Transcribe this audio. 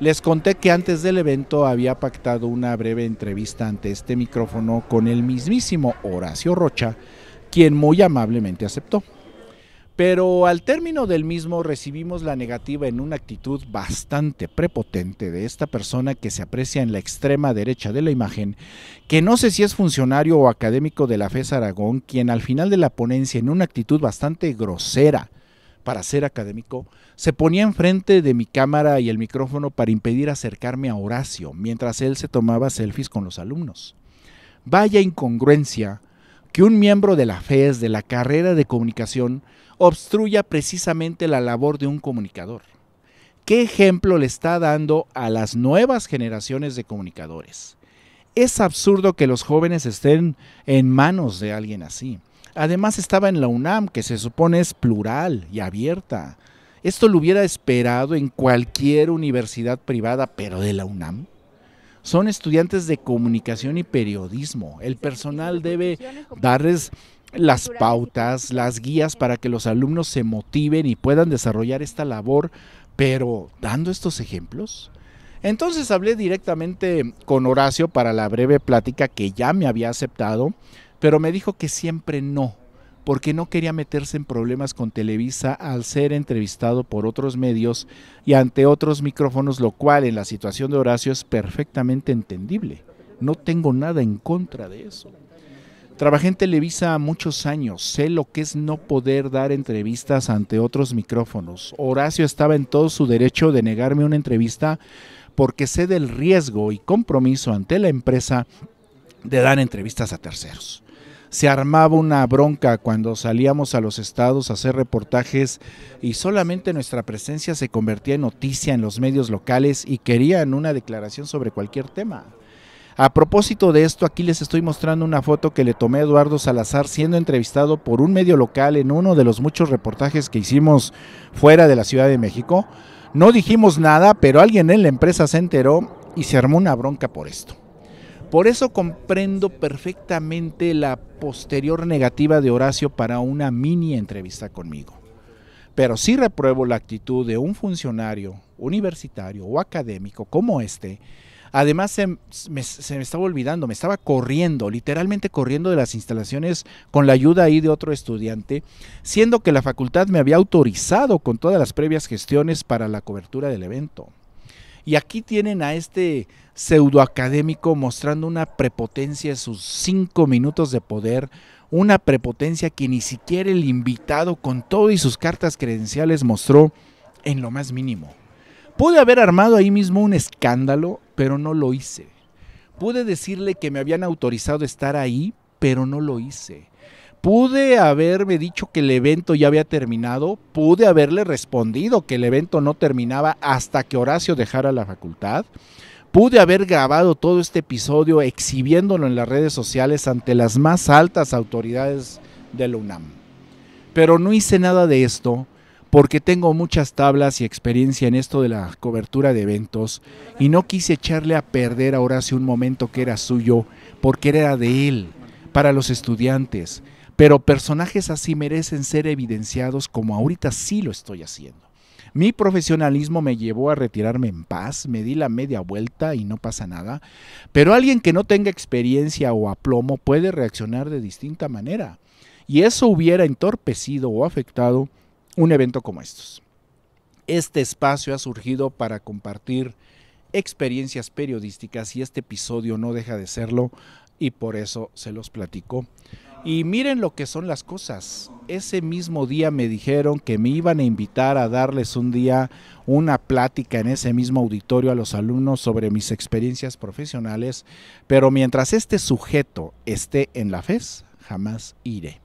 Les conté que antes del evento había pactado una breve entrevista ante este micrófono con el mismísimo Horacio Rocha, quien muy amablemente aceptó. Pero al término del mismo recibimos la negativa en una actitud bastante prepotente de esta persona que se aprecia en la extrema derecha de la imagen, que no sé si es funcionario o académico de la FES Aragón, quien al final de la ponencia en una actitud bastante grosera, para ser académico, se ponía enfrente de mi cámara y el micrófono para impedir acercarme a Horacio mientras él se tomaba selfies con los alumnos. Vaya incongruencia que un miembro de la FES de la carrera de comunicación obstruya precisamente la labor de un comunicador. ¿Qué ejemplo le está dando a las nuevas generaciones de comunicadores? Es absurdo que los jóvenes estén en manos de alguien así. Además estaba en la UNAM, que se supone es plural y abierta. Esto lo hubiera esperado en cualquier universidad privada, pero de la UNAM. Son estudiantes de comunicación y periodismo. El personal debe darles las pautas, las guías para que los alumnos se motiven y puedan desarrollar esta labor, pero dando estos ejemplos. Entonces hablé directamente con Horacio para la breve plática que ya me había aceptado pero me dijo que siempre no, porque no quería meterse en problemas con Televisa al ser entrevistado por otros medios y ante otros micrófonos, lo cual en la situación de Horacio es perfectamente entendible. No tengo nada en contra de eso. Trabajé en Televisa muchos años, sé lo que es no poder dar entrevistas ante otros micrófonos. Horacio estaba en todo su derecho de negarme una entrevista porque sé del riesgo y compromiso ante la empresa de dar entrevistas a terceros se armaba una bronca cuando salíamos a los estados a hacer reportajes y solamente nuestra presencia se convertía en noticia en los medios locales y querían una declaración sobre cualquier tema. A propósito de esto, aquí les estoy mostrando una foto que le tomé a Eduardo Salazar siendo entrevistado por un medio local en uno de los muchos reportajes que hicimos fuera de la Ciudad de México. No dijimos nada, pero alguien en la empresa se enteró y se armó una bronca por esto. Por eso comprendo perfectamente la posterior negativa de Horacio para una mini entrevista conmigo. Pero sí repruebo la actitud de un funcionario universitario o académico como este. Además se me, estaba olvidando, me estaba corriendo, literalmente corriendo de las instalaciones con la ayuda ahí de otro estudiante, siendo que la facultad me había autorizado con todas las previas gestiones para la cobertura del evento. Y aquí tienen a este pseudoacadémico mostrando una prepotencia en sus cinco minutos de poder, una prepotencia que ni siquiera el invitado con todo y sus cartas credenciales mostró en lo más mínimo. Pude haber armado ahí mismo un escándalo, pero no lo hice. Pude decirle que me habían autorizado estar ahí, pero no lo hice. Pude haberme dicho que el evento ya había terminado, pude haberle respondido que el evento no terminaba hasta que Horacio dejara la facultad, pude haber grabado todo este episodio exhibiéndolo en las redes sociales ante las más altas autoridades de la UNAM. Pero no hice nada de esto porque tengo muchas tablas y experiencia en esto de la cobertura de eventos y no quise echarle a perder a Horacio un momento que era suyo porque era de él, para los estudiantes, pero personajes así merecen ser evidenciados como ahorita sí lo estoy haciendo. Mi profesionalismo me llevó a retirarme en paz, me di la media vuelta y no pasa nada, pero alguien que no tenga experiencia o aplomo puede reaccionar de distinta manera, y eso hubiera entorpecido o afectado un evento como estos. Este espacio ha surgido para compartir experiencias periodísticas y este episodio no deja de serlo y por eso se los platico. Y miren lo que son las cosas. Ese mismo día me dijeron que me iban a invitar a darles un día una plática en ese mismo auditorio a los alumnos sobre mis experiencias profesionales, pero mientras este sujeto esté en la FES, jamás iré.